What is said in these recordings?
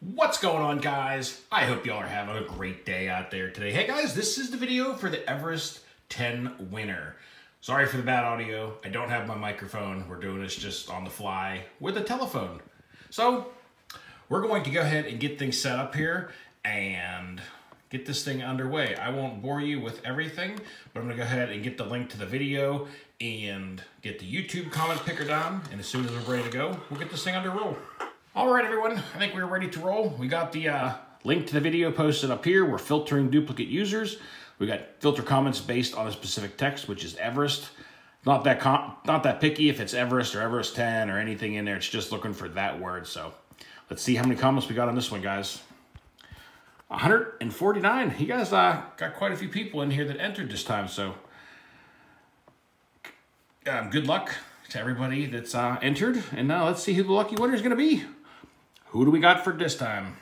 What's going on guys? I hope y'all are having a great day out there today. Hey guys, this is the video for the Everest 10 winner. Sorry for the bad audio. I don't have my microphone. We're doing this just on the fly with a telephone. So we're going to go ahead and get things set up here and get this thing underway. I won't bore you with everything, but I'm gonna go ahead and get the link to the video and get the YouTube comment picker down. And as soon as we're ready to go, we'll get this thing under roll. All right, everyone, I think we're ready to roll. We got the uh, link to the video posted up here. We're filtering duplicate users. We got filter comments based on a specific text, which is Everest. Not that not that picky if it's Everest or Everest 10 or anything in there. It's just looking for that word. So let's see how many comments we got on this one, guys. 149. You guys uh, got quite a few people in here that entered this time. So um, good luck to everybody that's uh, entered. And now let's see who the lucky winner is going to be. Who do we got for this time?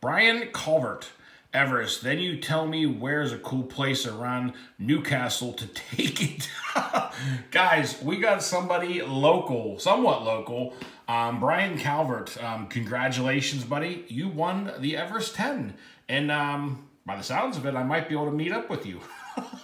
Brian Calvert, Everest. Then you tell me where's a cool place around Newcastle to take it. Guys, we got somebody local, somewhat local. Um, Brian Calvert, um, congratulations, buddy. You won the Everest 10. And um, by the sounds of it, I might be able to meet up with you.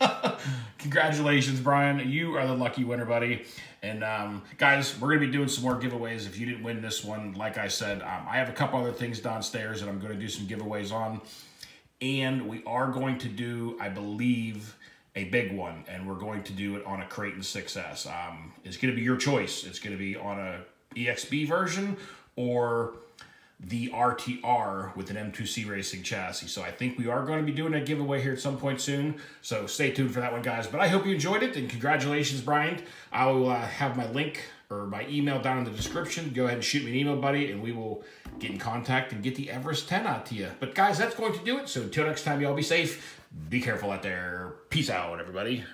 Congratulations, Brian. You are the lucky winner, buddy. And um, guys, we're going to be doing some more giveaways. If you didn't win this one, like I said, um, I have a couple other things downstairs that I'm going to do some giveaways on. And we are going to do, I believe, a big one. And we're going to do it on a Kraton 6S. Um, it's going to be your choice. It's going to be on a EXB version or the RTR with an M2C Racing chassis. So I think we are going to be doing a giveaway here at some point soon. So stay tuned for that one, guys. But I hope you enjoyed it, and congratulations, Brian. I will uh, have my link or my email down in the description. Go ahead and shoot me an email, buddy, and we will get in contact and get the Everest 10 out to you. But guys, that's going to do it. So until next time, y'all be safe. Be careful out there. Peace out, everybody.